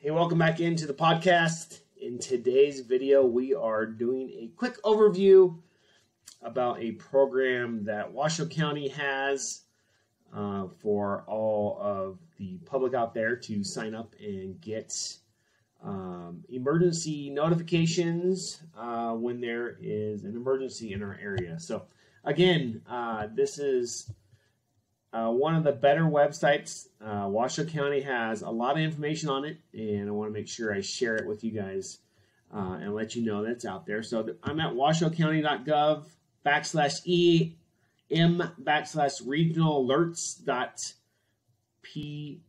Hey, welcome back into the podcast. In today's video, we are doing a quick overview about a program that Washoe County has uh, for all of the public out there to sign up and get um, emergency notifications uh, when there is an emergency in our area. So, again, uh, this is uh, one of the better websites. Uh, Washoe County has a lot of information on it, and I want to make sure I share it with you guys uh, and let you know that's out there. So I'm at washoecounty.gov backslash e m backslash regional alerts dot php.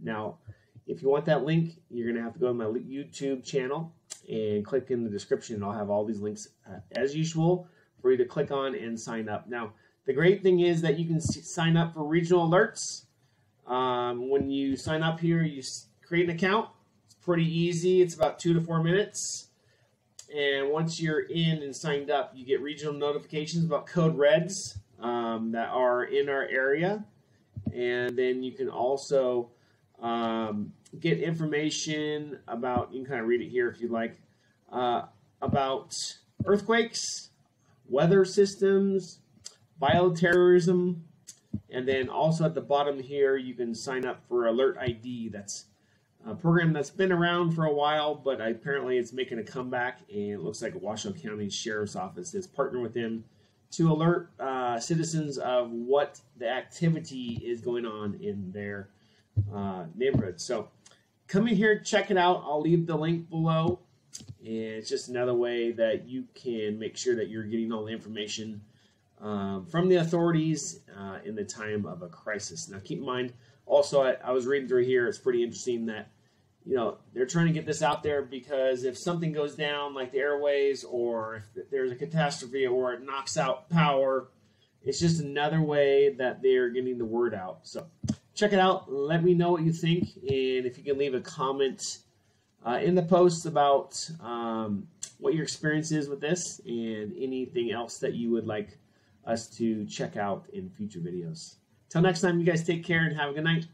Now, if you want that link, you're going to have to go to my YouTube channel and click in the description, and I'll have all these links uh, as usual for you to click on and sign up. Now, the great thing is that you can sign up for regional alerts. Um, when you sign up here, you create an account. It's pretty easy. It's about two to four minutes. And once you're in and signed up, you get regional notifications about code reds um, that are in our area. And then you can also um, get information about, you can kind of read it here if you'd like, uh, about earthquakes, weather systems, bioterrorism, and then also at the bottom here, you can sign up for Alert ID. That's a program that's been around for a while, but apparently it's making a comeback, and it looks like Washoe County Sheriff's Office is partnering with them to alert uh, citizens of what the activity is going on in their uh, neighborhood. So come in here, check it out. I'll leave the link below. And it's just another way that you can make sure that you're getting all the information um, from the authorities uh, in the time of a crisis. Now, keep in mind, also, I, I was reading through here, it's pretty interesting that you know they're trying to get this out there because if something goes down like the airways or if there's a catastrophe or it knocks out power it's just another way that they're getting the word out so check it out let me know what you think and if you can leave a comment uh, in the post about um, what your experience is with this and anything else that you would like us to check out in future videos. Till next time, you guys take care and have a good night.